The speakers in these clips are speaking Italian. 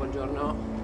buongiorno.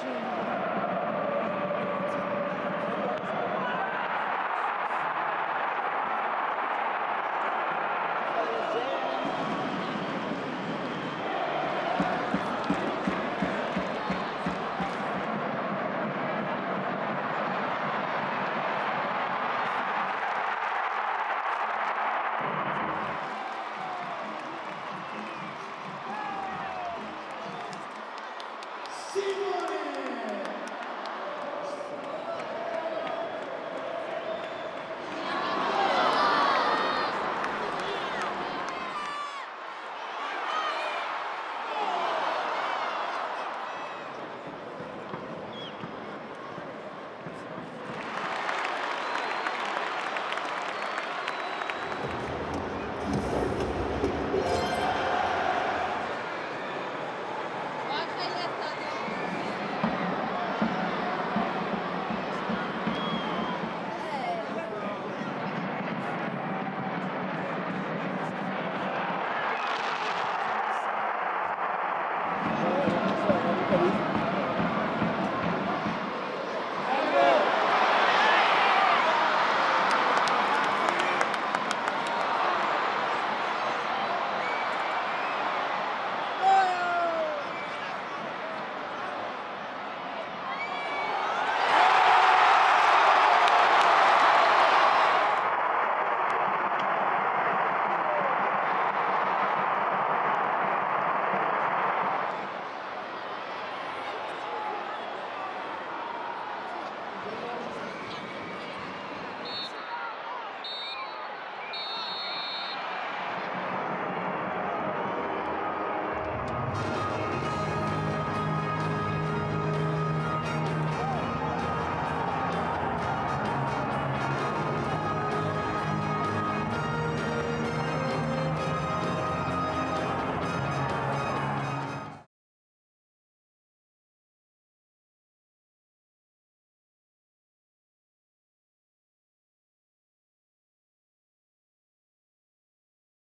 Gene.